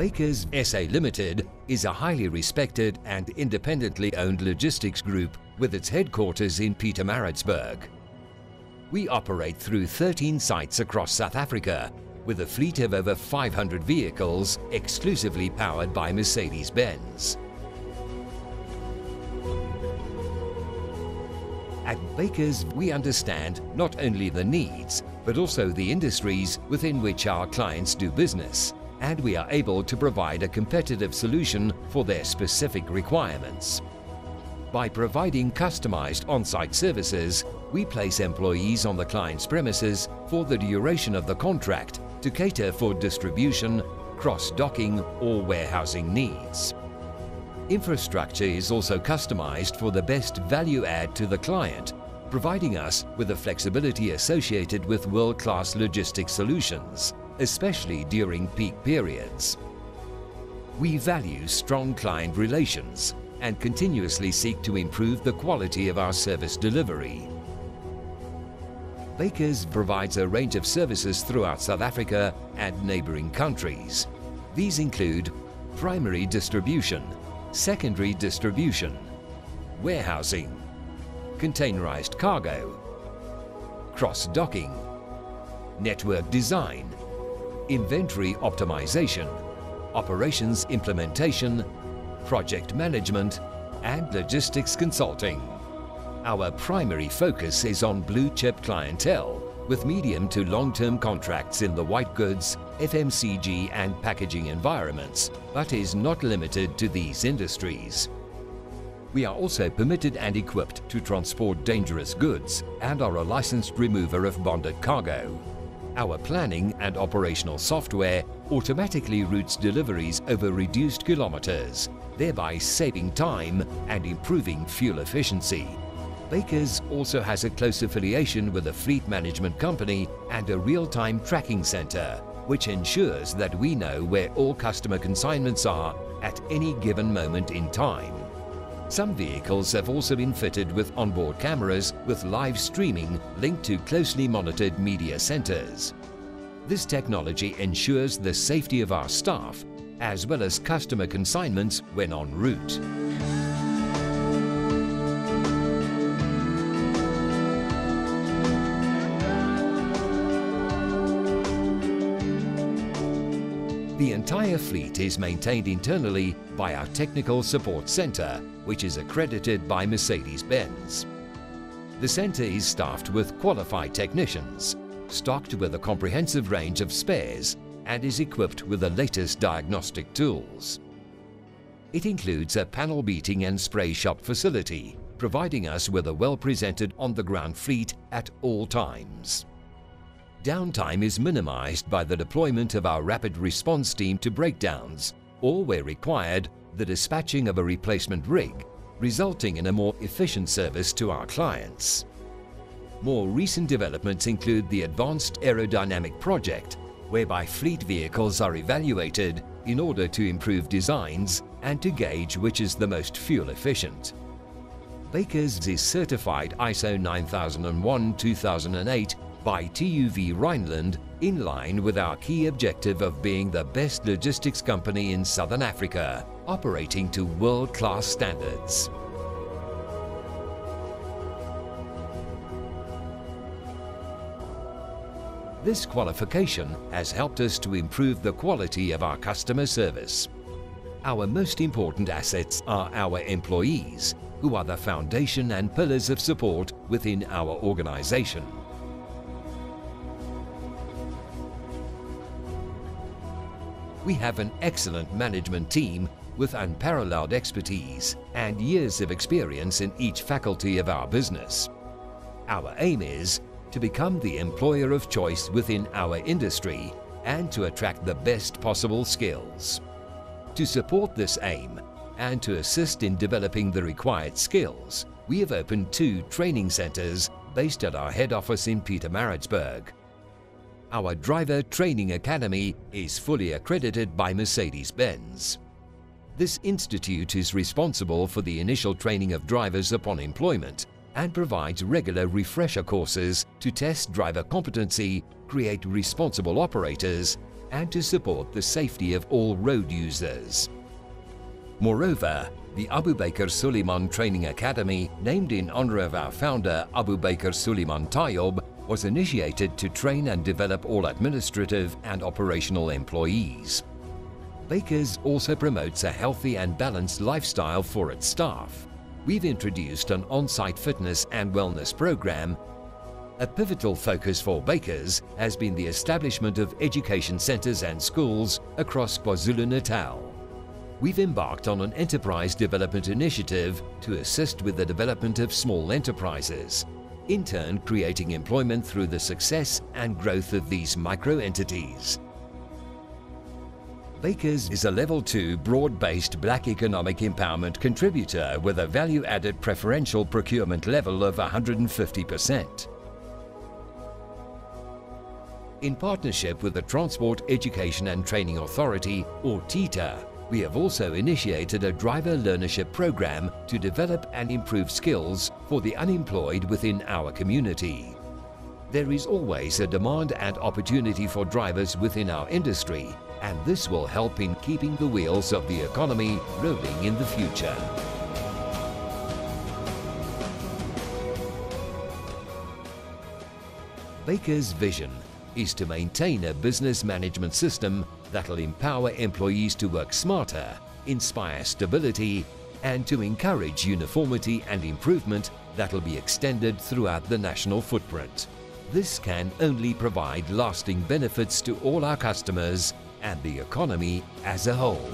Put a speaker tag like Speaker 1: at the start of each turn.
Speaker 1: Bakers SA Limited is a highly respected and independently owned logistics group with its headquarters in Pietermaritzburg. We operate through 13 sites across South Africa with a fleet of over 500 vehicles exclusively powered by Mercedes-Benz. At Bakers, we understand not only the needs, but also the industries within which our clients do business and we are able to provide a competitive solution for their specific requirements. By providing customized on-site services, we place employees on the client's premises for the duration of the contract to cater for distribution, cross-docking or warehousing needs. Infrastructure is also customized for the best value add to the client, providing us with the flexibility associated with world-class logistics solutions especially during peak periods. We value strong client relations and continuously seek to improve the quality of our service delivery. Bakers provides a range of services throughout South Africa and neighboring countries. These include primary distribution, secondary distribution, warehousing, containerized cargo, cross-docking, network design, inventory optimization, operations implementation, project management, and logistics consulting. Our primary focus is on blue-chip clientele with medium to long-term contracts in the white goods, FMCG and packaging environments, but is not limited to these industries. We are also permitted and equipped to transport dangerous goods and are a licensed remover of bonded cargo. Our planning and operational software automatically routes deliveries over reduced kilometers, thereby saving time and improving fuel efficiency. Bakers also has a close affiliation with a fleet management company and a real-time tracking center, which ensures that we know where all customer consignments are at any given moment in time. Some vehicles have also been fitted with onboard cameras with live streaming linked to closely monitored media centers. This technology ensures the safety of our staff as well as customer consignments when en route. The entire fleet is maintained internally by our Technical Support Center, which is accredited by Mercedes-Benz. The center is staffed with qualified technicians, stocked with a comprehensive range of spares, and is equipped with the latest diagnostic tools. It includes a panel beating and spray shop facility, providing us with a well-presented on-the-ground fleet at all times. Downtime is minimized by the deployment of our rapid response team to breakdowns, or where required, the dispatching of a replacement rig, resulting in a more efficient service to our clients. More recent developments include the Advanced Aerodynamic Project, whereby fleet vehicles are evaluated in order to improve designs and to gauge which is the most fuel efficient. Bakers is certified ISO 9001-2008 by TÜV Rheinland in line with our key objective of being the best logistics company in Southern Africa, operating to world-class standards. This qualification has helped us to improve the quality of our customer service. Our most important assets are our employees, who are the foundation and pillars of support within our organization. We have an excellent management team with unparalleled expertise and years of experience in each faculty of our business. Our aim is to become the employer of choice within our industry and to attract the best possible skills. To support this aim and to assist in developing the required skills, we have opened two training centers based at our head office in Pietermaritzburg. Our Driver Training Academy is fully accredited by Mercedes-Benz. This institute is responsible for the initial training of drivers upon employment and provides regular refresher courses to test driver competency, create responsible operators, and to support the safety of all road users. Moreover, the Abu Bakr Suleiman Training Academy, named in honor of our founder Abu Bakr Suleiman Tayob, was initiated to train and develop all administrative and operational employees. Bakers also promotes a healthy and balanced lifestyle for its staff. We've introduced an on-site fitness and wellness program. A pivotal focus for Bakers has been the establishment of education centers and schools across KwaZulu-Natal we've embarked on an enterprise development initiative to assist with the development of small enterprises, in turn creating employment through the success and growth of these micro-entities. Bakers is a Level 2 broad-based black economic empowerment contributor with a value-added preferential procurement level of 150%. In partnership with the Transport Education and Training Authority, or TETA, we have also initiated a driver learnership program to develop and improve skills for the unemployed within our community. There is always a demand and opportunity for drivers within our industry, and this will help in keeping the wheels of the economy rolling in the future. Baker's vision is to maintain a business management system that'll empower employees to work smarter, inspire stability, and to encourage uniformity and improvement that'll be extended throughout the national footprint. This can only provide lasting benefits to all our customers and the economy as a whole.